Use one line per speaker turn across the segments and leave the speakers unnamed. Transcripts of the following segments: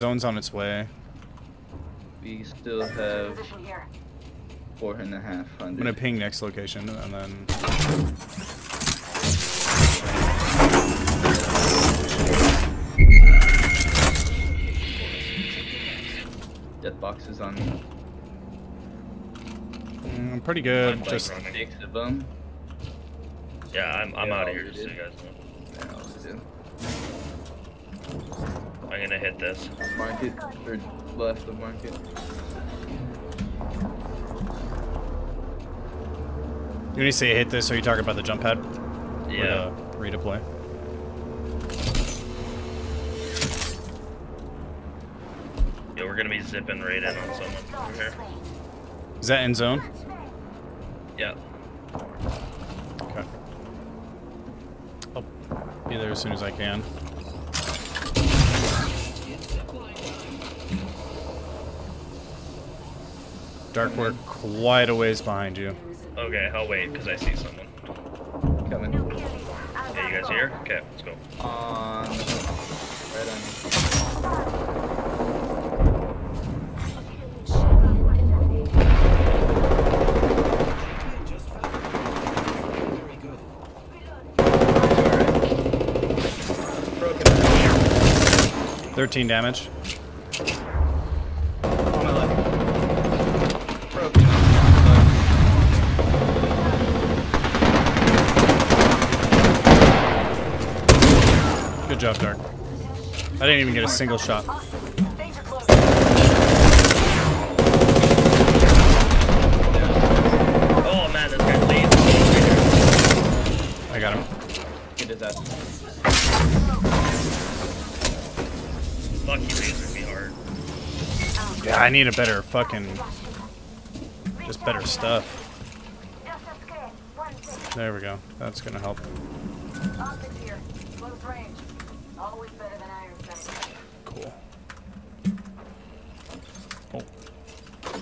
Zone's on its way.
We still have
Position here.
four and a half
I'm gonna ping next location and then
Death boxes on me.
mm, pretty good.
I'm,
Just
running.
Six of.
Yeah, I'm, I'm
Yeah,
out of here,
we
just so you guys know.
Yeah, I'll do.
I'm gonna hit this.
Market or left of market.
when you say hit this, are you talking about the jump pad? Or
Yeah.
the redeploy.
Yeah, we're gonna be zipping right in on someone over here.
Is that end zone?
Yeah.
Okay. I'll be there as soon as I can. Dark, we're quite a ways behind you.
Okay, I'll wait because I see someone.
Coming.
Yeah, you guys here? Okay, let's go.
On. Right on.
13 damage. Job, Dark. I didn't even get a single shot.
Oh man, this guy's lead.
I got him.
Get his ass.
Fuck, he lasered me hard.
Yeah, I need a better fucking, just better stuff. There we go. That's gonna help.
Always better than iron sight.
Cool. Oh,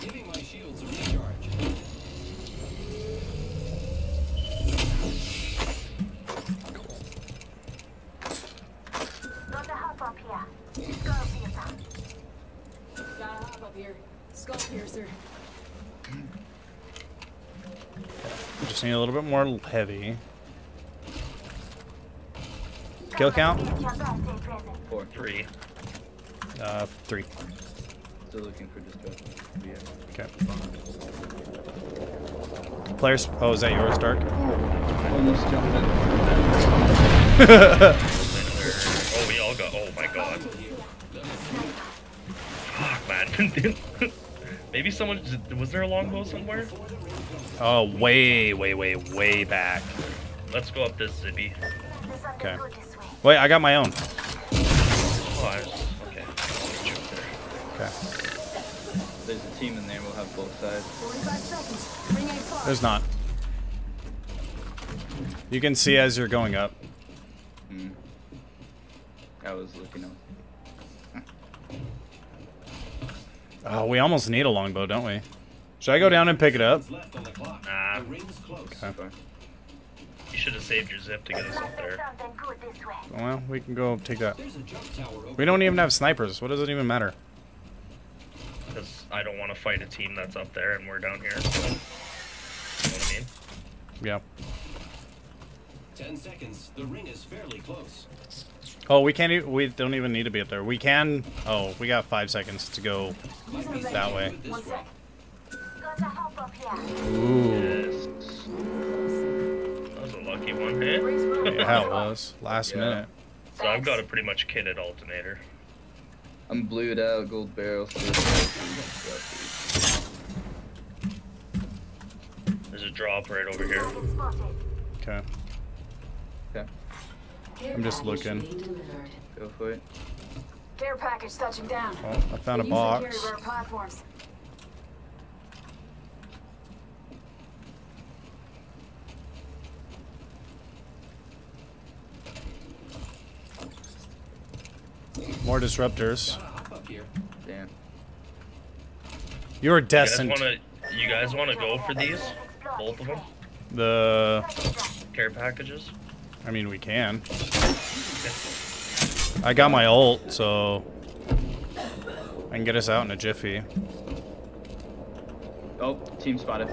Giving my shields a recharge.
Got a hop up here. Skull piercer.
Got a hop up here. Skull piercer.
just need a little bit more heavy. Kill count?
Four.
Three.
Uh, three.
Still looking for destruction. Yeah.
Okay. Players. Oh, is that yours, Dark?
Almost jumped in.
Oh, we all got. Oh my god. Fuck, man. Maybe someone. Was there a longbow somewhere?
Oh, way, way, way, way back.
Let's go up this zippy.
Okay. Wait, I got my own.
Oh, I okay.
Okay.
There's a team in there. We'll have both sides.
45 seconds. Ring.
There's not. You can see as you're going up.
Hmm. I was looking up.
Oh, we almost need a longbow, don't we? Should I go down and pick it up?
Left on the clock.
Nah,
The ring's close.
Okay.
You should have saved your zip to get us up there.
Well, we can go take that.
There's a jump tower over
We don't even have snipers. What does it even matter?
Because I don't want to fight a team that's up there and we're down here. So. You know what I mean?
Yeah.
Ten seconds. The ring is fairly close.
Oh, we can't. E we don't even need to be up there. We can. Oh, we got five seconds to go that way.
with this
One
rock.
sec.
Ooh.
Lucky one hit.
Yeah, it was last
Yeah.
minute.
so I've got a pretty much kitted alternator.
I'm blued out. Gold barrel.
There's a drop right over here.
Okay.
Okay.
I'm just looking.
Go for it.
Care package touching down.
Oh, I found a
Usually
box. More disruptors.
Hop up here.
Damn.
You are
You guys
destined.
wanna? You guys wanna go for these? Both of them?
The.
Care packages?
I mean, we can. I got my ult, so I can get us out in a jiffy.
Oh, team spotted.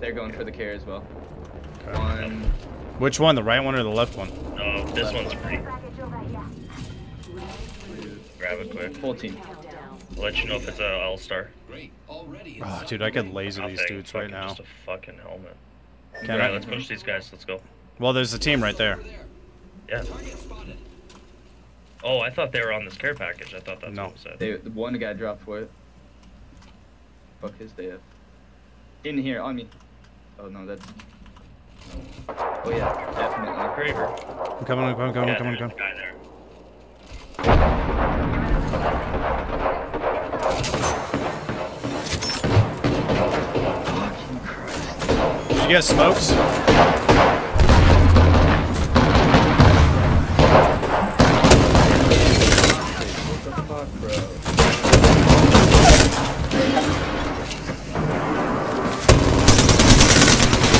They're going for the care as well.
Okay.
One.
Which one? The right one or the left one?
No, this one's free.
Package.
Grab it quick.
Full team.
Countdown.
I'll let you know if it's a All-Star.
Great. Already.
Oh,
inside
dude, I
the
could
ring.
laser these
Nothing,
dudes right
fucking
now.
Just a fucking helmet.
Can
Alright,
I?
let's push these guys. Let's go.
Well, there's a team right there.
Yeah. Oh, I thought they were on this care package. I thought that's
No.
what it said.
They, the one guy dropped for it. Fuck his day up. In here, on me. Oh no, that's. Oh yeah, definitely.
Kraber.
I'm coming, I'm coming, I'm coming,
yeah,
I'm coming, I'm coming.
a guy there.
Did you get smokes?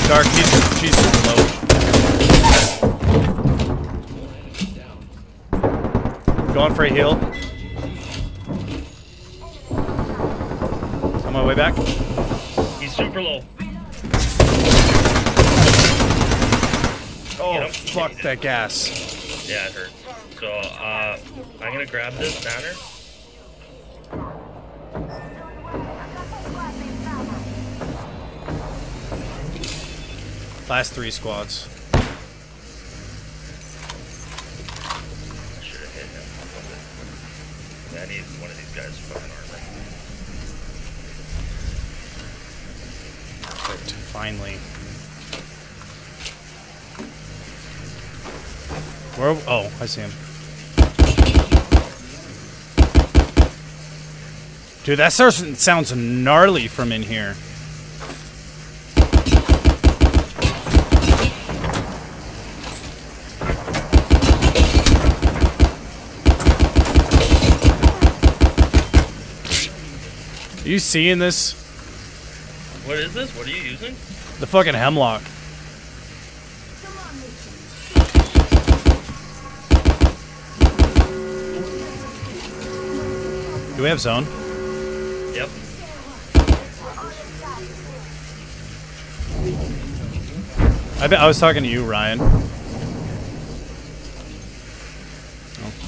Dark, he's, she's low. Going for a heal. On my way back.
He's super low.
Oh, fuck that gas.
Yeah, it hurts. So, uh, I'm gonna grab this banner.
Last three squads.
I should have hit him. Yeah, I need one of these guys fucking armor.
Perfect. Finally. Where? Oh, I see him. Dude, that starts, sounds gnarly from in here. Are you seeing this?
What is this? What are you using?
The fucking hemlock. Do we have zone?
Yep.
I bet I was talking to you, Ryan. Oh,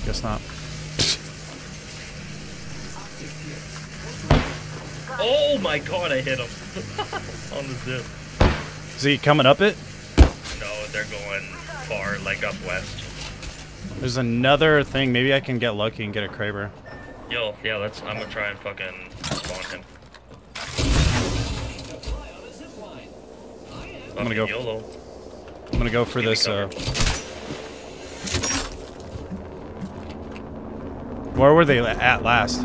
guess not.
Oh my god, I hit him on the zip.
Is he coming up it?
No, they're going far, like up west.
There's another thing. Maybe I can get lucky and get a Kraber.
Yo, yeah, let's. I'm gonna try and fucking spawn him.
Fly on a zip line. I am.
Gonna go-
YOLO.
I'm gonna go for
Give
this. Uh, where were they at last?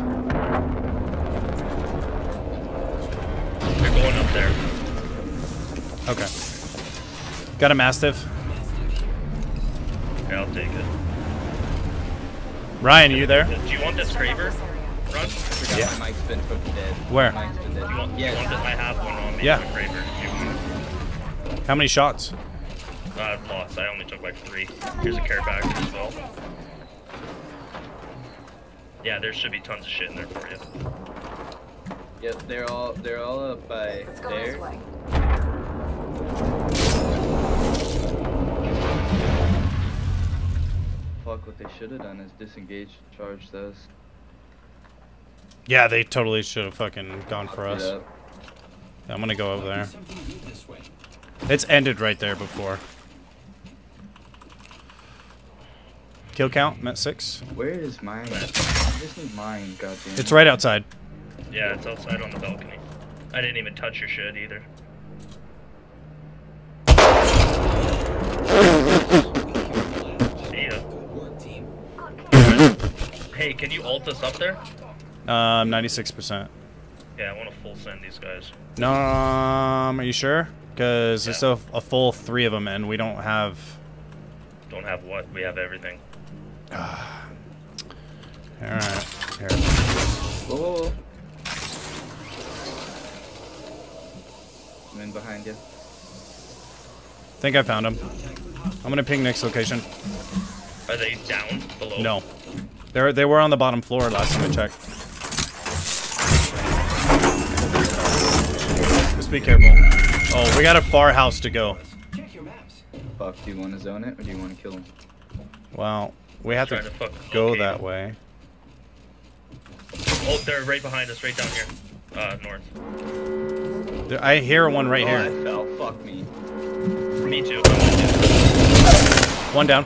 They're going up there.
Okay. Got a Mastiff.
Yeah, I'll take it.
Ryan, are you there?
Do you want this Kraber? Run?
Yeah.
my mic's been fucking dead.
Where?
Mic's been dead.
You want, you want it? I have one on me.
Yeah.
Kraber. if you want.
How many shots?
Uh, I've lost. I only took like three. Here's a care package as well. Yeah, there should be tons of shit in there for you.
Yep, they're all they're all up by
Let's go this
there. Fuck, what they should have done is disengage, charge those.
Yeah, they totally should have fucking gone for us.
Yep.
I'm gonna go over there.
Something good this way.
It's ended right there before. Kill count, met six.
Where is mine? I just need mine, goddamn.
It's right outside.
Yeah, it's outside on the balcony. I didn't even touch your shit either. Hey, can you ult us up there?
Um, 96%.
Yeah, I want to full send these guys.
No, um, are you sure? Because there's
Yeah.
still a full three of them, and we don't have.
Don't have what? We have everything.
All right, here.
Whoa, whoa, whoa. I'm in behind you.
Think I found him. I'm gonna ping next location.
Are they down below?
No, they they were on the bottom floor last time I checked. Just be careful. Oh, we got a far house to go.
Check your maps.
Fuck, do you want to zone it or do you want to kill him?
Well, we have to
to fuck
go
locate
that way.
Oh, they're right behind us, right down here. Uh, north.
There- I hear one right
oh,
here.
I fell. Fuck me.
Me too.
One down.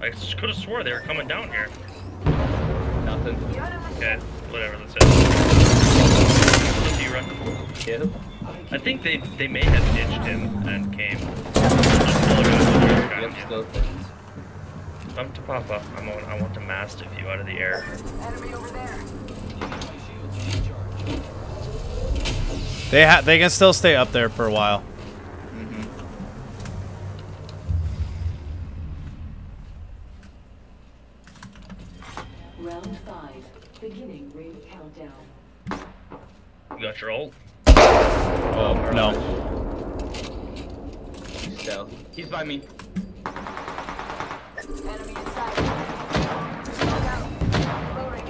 I could have swore they were coming down here.
Nothing.
Okay, whatever. That's it. Let's.
Hit him.
I think they they may have ditched him and came. Still got
Yep,
you.
still.
Come to Papa. I'm on, I want to mastiff you out of the air.
Enemy over there.
My shields recharged.
They ha they can still stay up there for a while.
You got your ult?
Oh no.
Stealth. He's by me.
Enemy inside. Look out. Loading.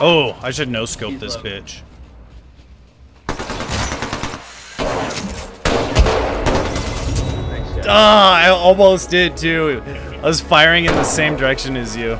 Oh, I should no scope
He's
this
low.
bitch. Ah, I almost did too. I was firing in the same direction as you.